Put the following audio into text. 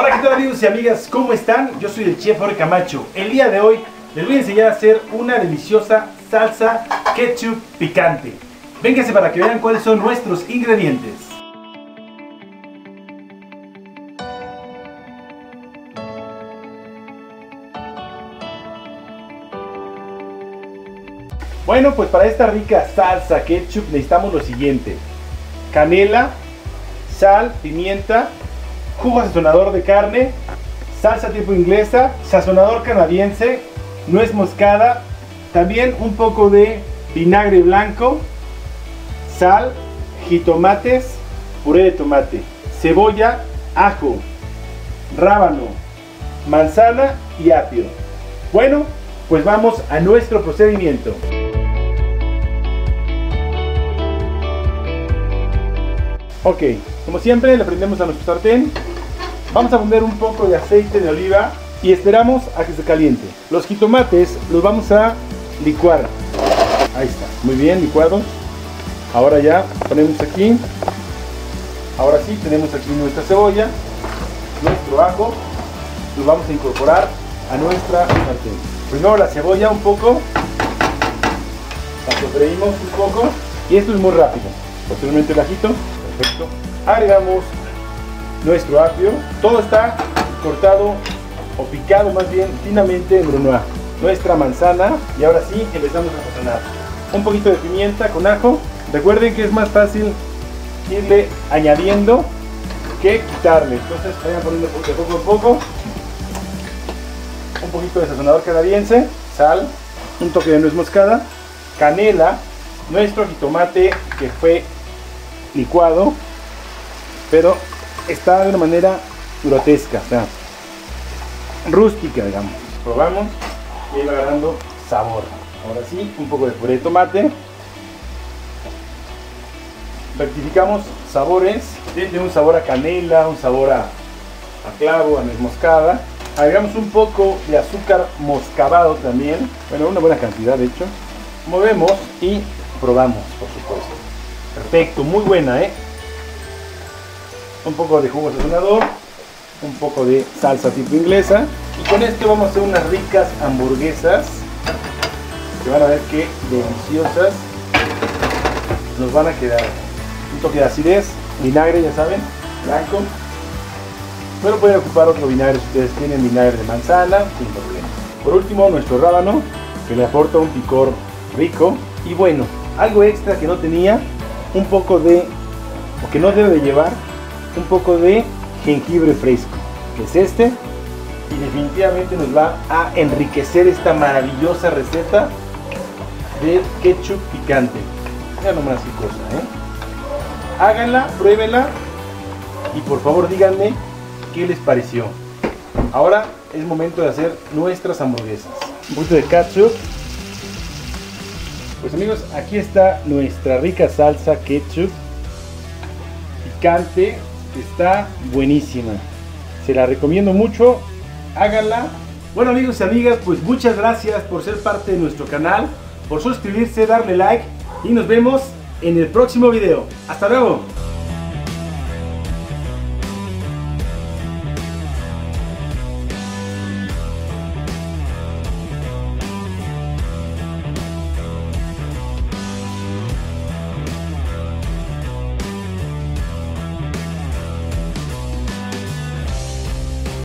Hola, ¿qué tal amigos y amigas? ¿Cómo están? Yo soy el chef Jorge Camacho. El día de hoy les voy a enseñar a hacer una deliciosa salsa ketchup picante. Vénganse para que vean cuáles son nuestros ingredientes. Bueno, pues para esta rica salsa ketchup necesitamos lo siguiente. Canela, sal, pimienta, jugo sazonador de carne, salsa tipo inglesa, sazonador canadiense, nuez moscada, también un poco de vinagre blanco, sal, jitomates, puré de tomate, cebolla, ajo, rábano, manzana y apio. Bueno, pues vamos a nuestro procedimiento. Ok, como siempre le prendemos a nuestro sartén. Vamos a poner un poco de aceite de oliva y esperamos a que se caliente. Los jitomates los vamos a licuar. Ahí está, muy bien licuados. Ahora ya ponemos aquí. Ahora sí, tenemos aquí nuestra cebolla, nuestro ajo. Los vamos a incorporar a nuestra sartén. Primero la cebolla un poco. La sofreímos un poco. Y esto es muy rápido. Posteriormente el ajito. Perfecto. Agregamos nuestro apio. Todo está cortado o picado más bien finamente en brunoise. Nuestra manzana y ahora sí empezamos a sazonar. Un poquito de pimienta con ajo. Recuerden que es más fácil irle añadiendo que quitarle. Entonces vayan poniendo de poco a poco. Un poquito de sazonador canadiense, sal, un toque de nuez moscada, canela, nuestro jitomate que fue licuado, pero está de una manera grotesca, o sea, rústica, digamos. Probamos y va agarrando sabor. Ahora sí, un poco de puré de tomate. Rectificamos sabores. Tiene un sabor a canela, un sabor a, a clavo, a nuez moscada. Agregamos un poco de azúcar moscabado también. Bueno, una buena cantidad de hecho. Movemos y probamos, por supuesto. Perfecto, muy buena, ¿eh? Un poco de jugo sazonador, un poco de salsa tipo inglesa. Y con esto vamos a hacer unas ricas hamburguesas. Que van a ver qué deliciosas nos van a quedar. Un toque de acidez, vinagre, ya saben, blanco. Pero pueden ocupar otro vinagre si ustedes tienen vinagre de manzana, sin problema. Por último, nuestro rábano, que le aporta un picor rico. Y bueno, algo extra que no tenía, un poco de, o que no debe de llevar, un poco de jengibre fresco, que es este, y definitivamente nos va a enriquecer esta maravillosa receta de ketchup picante. Ya nomás qué cosa, ¿eh? Háganla, pruébenla y por favor díganme qué les pareció. Ahora es momento de hacer nuestras hamburguesas. Un poquito de ketchup. Pues amigos, aquí está nuestra rica salsa ketchup picante. Está buenísima. Se la recomiendo mucho. Háganla. Bueno amigos y amigas, pues muchas gracias por ser parte de nuestro canal, por suscribirse, darle like y nos vemos en el próximo video. Hasta luego.